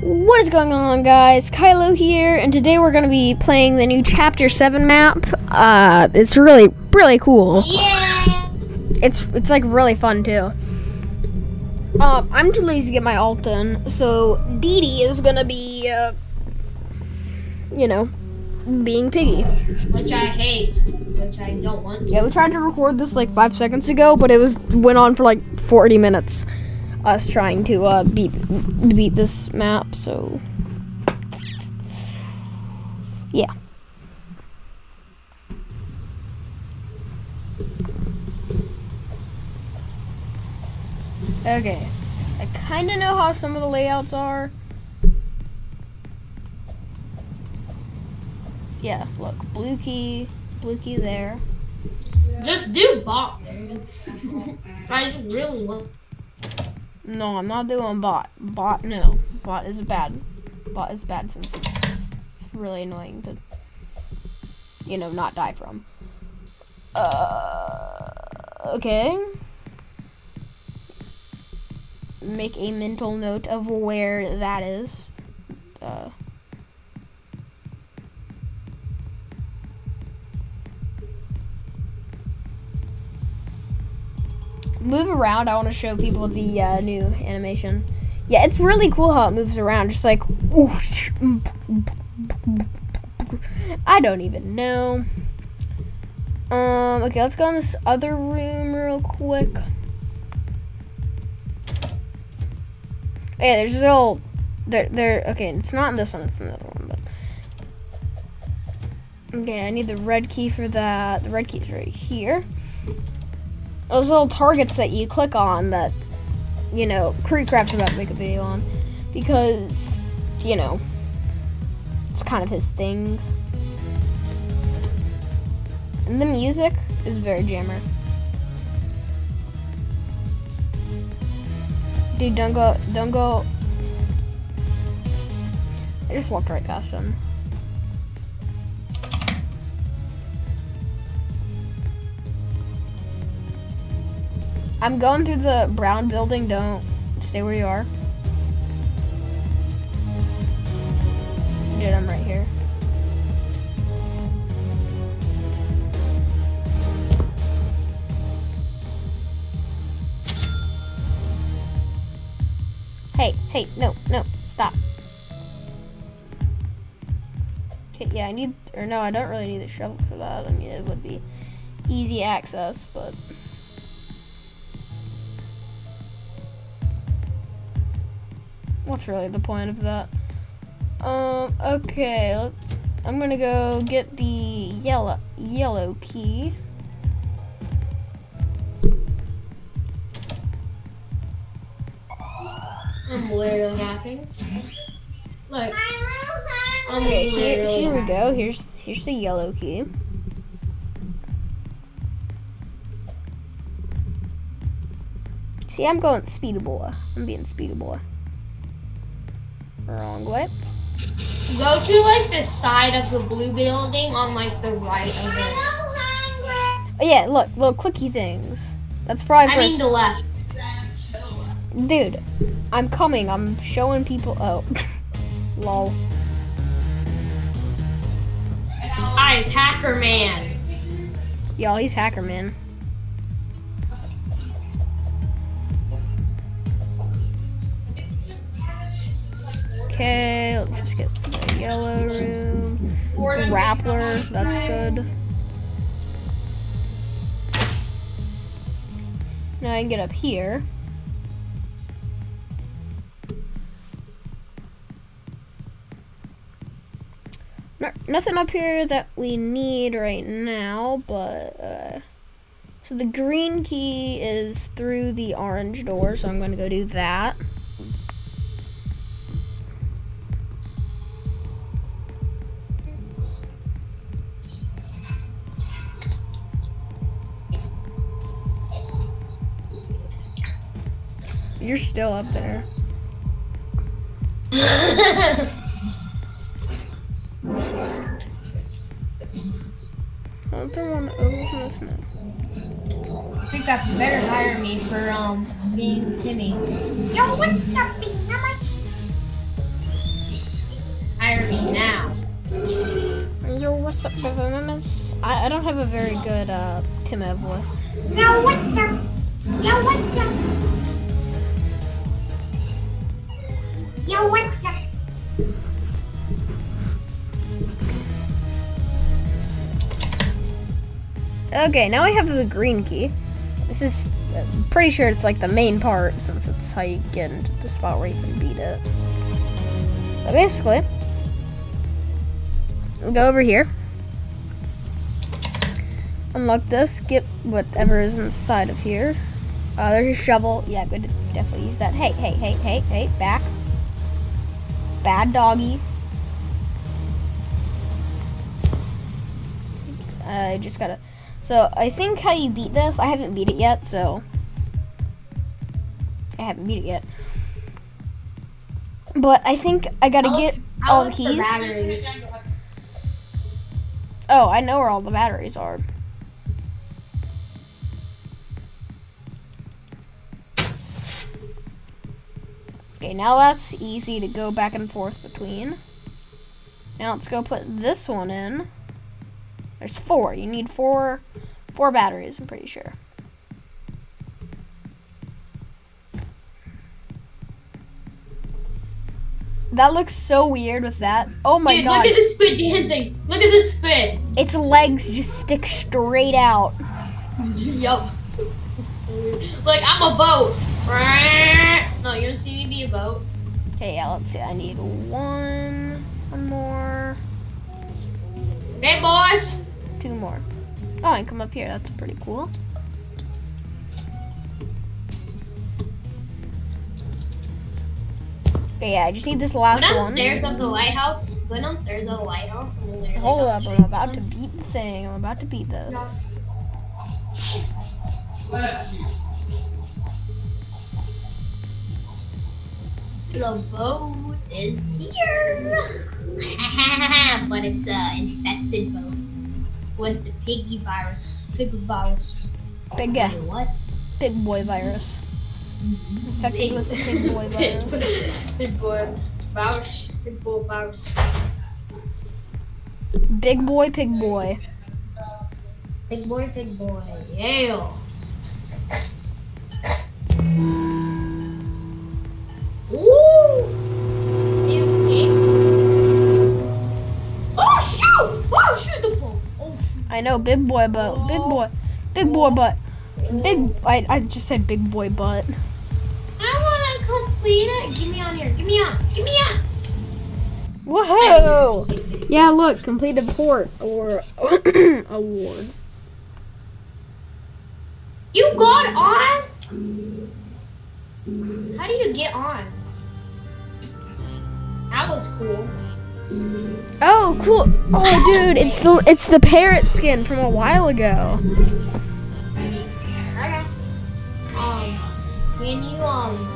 What is going on, guys? Kylo here, and today we're going to be playing the new Chapter 7 map. Uh, it's really, really cool. Yeah. It's it's like really fun, too. Uh, I'm too lazy to get my alt in, so Dee Dee is going to be, uh, you know, being piggy. Which I hate. Which I don't want. to. Yeah, we tried to record this like five seconds ago, but it was went on for like 40 minutes. Us trying to uh, beat beat this map, so yeah. Okay, I kind of know how some of the layouts are. Yeah, look, blue key, blue key there. Just do bot. I really want. No, I'm not doing bot. Bot, no. Bot is bad. Bot is bad since it's, it's really annoying to, you know, not die from. Uh, okay. Make a mental note of where that is. Uh, move around. I want to show people the uh, new animation. Yeah, it's really cool how it moves around. Just like, whoosh. I don't even know. Um. Okay, let's go in this other room real quick. Yeah, there's a little. There, there. Okay, it's not in this one. It's in the other one, but. Okay, I need the red key for that. The red key is right here those little targets that you click on that, you know, Creekcraft's about to make a video on. Because, you know, it's kind of his thing. And the music is very jammer. Dude, don't go, don't go. I just walked right past him. I'm going through the brown building. Don't stay where you are. Dude, I'm right here. Hey, hey, no, no, stop. Okay, yeah, I need, or no, I don't really need a shovel for that. I mean, it would be easy access, but... what's really the point of that? Um, okay, I'm gonna go get the yellow yellow key. I'm literally happy. Look. I'm Okay, here, here we go. Here's here's the yellow key. See, I'm going speedy boy. I'm being speedy boy. Wrong way. Go to like the side of the blue building on like the right of it. Oh, yeah, look, little clicky things. That's probably I for mean the left. Dude, I'm coming. I'm showing people. Oh, lol. Ah, Guys, hacker man. Y'all, he's hacker man. Okay, let's just get the yellow room. The Rappler, that's good. Now I can get up here. No, nothing up here that we need right now, but uh, so the green key is through the orange door, so I'm going to go do that. You're still up there. I don't want to open this now. I think I better hire me for um being Timmy. Yo, what's up, Beamus? me now. Yo, what's up, Venomous? I, I don't have a very good uh, Timid voice. Yo, what's up? Yo, what's Yo? Okay, now we have the green key. This is uh, pretty sure it's like the main part since it's how you get into the spot where you can beat it. So basically, we go over here, unlock this, get whatever is inside of here. Uh, there's a shovel. Yeah, I'm gonna definitely use that. Hey, hey, hey, hey, hey, back. Bad doggy. I just gotta. So I think how you beat this, I haven't beat it yet, so I haven't beat it yet. But I think I gotta I'll get I'll all the keys. batteries. Oh, I know where all the batteries are. Okay, now that's easy to go back and forth between. Now let's go put this one in. There's four. You need four four batteries, I'm pretty sure. That looks so weird with that. Oh my Dude, god. look at the squid dancing. Look at the squid. Its legs just stick straight out. yup. So. Like I'm a boat. No, you don't see me be a boat. Okay, yeah, let's see. I need one, one more, Okay, boys. two more. Oh, I can come up here. That's pretty cool. Okay, yeah, I just need this Go last downstairs one. of the lighthouse. Go downstairs of the lighthouse. And then there's Hold up, I'm about one. to beat the thing. I'm about to beat this. The boat is here. but it's a infested boat with the piggy virus. Pig virus. Big Wait, guy, what? big boy virus. Mm-hmm. Infected with the pig boy virus. Big boy virus. Big boy virus. Big boy, pig boy. Big boy, big boy. Yeah. Ooh. You escape. Oh shoot! Oh shoot the pole. Oh shoot. I know, big boy butt. Big boy, big boy butt. Big. I, I just said big boy butt. I wanna complete it. Give me on here. Give me on. Give me on. Whoa! Yeah, look, completed port or award. You got on? How do you get on? That was cool. Oh, cool! Oh, dude, it's the it's the parrot skin from a while ago. Okay. Um, can you um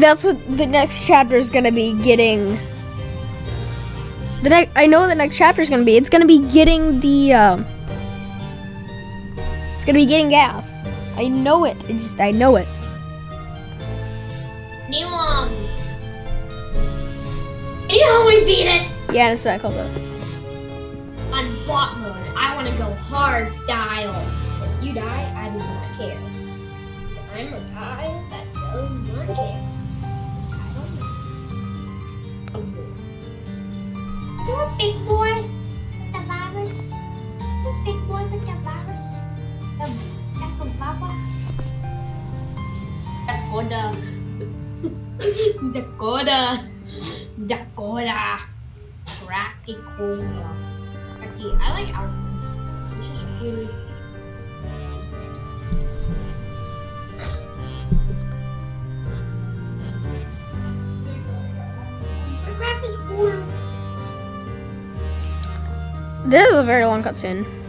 That's what the next chapter is gonna be getting. The next, I know the next chapter is gonna be. It's gonna be getting the. Um, it's gonna be getting gas. I know it. It just I know it. Um Can you help me beat it? Yeah, in a sec. Hold up. On bot mode, I wanna go hard style. If you die, I do not care. So I'm a guy that does not care. Dakota. Dakota. Cracky cola. Cracky. I like outfits. This is really. This is a very long cutscene.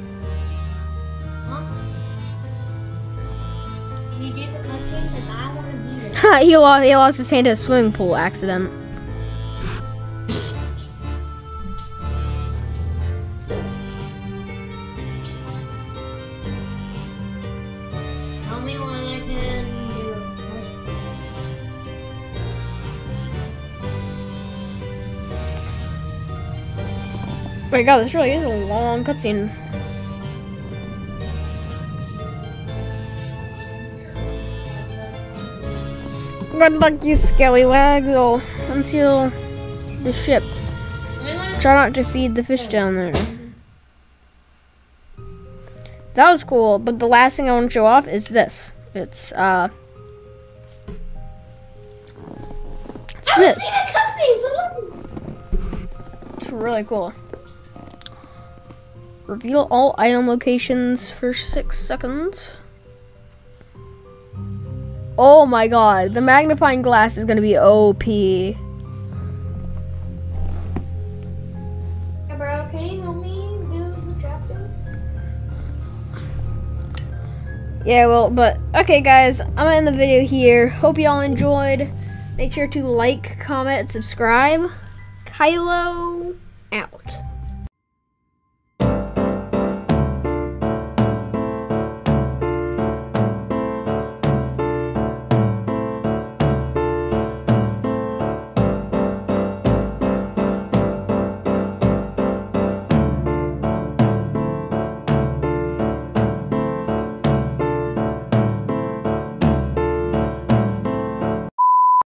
Can the cutscene? Because I want to be there. he lost. He lost his hand to a swimming pool accident. It. my god, this really is a long cutscene. Good luck, you scallywag. I'll unseal the ship. Tell me when Try not to feed the fish down there. That was cool, but the last thing I want to show off is this. It's, uh... It's this. See the cutscene, so look. It's really cool. Reveal all item locations for six seconds. Oh my god, the magnifying glass is gonna be OP. Hey, bro, can you help me do the chapter? Yeah, well, but okay, guys, I'm gonna end the video here. Hope y'all enjoyed. Make sure to like, comment, subscribe. Kylo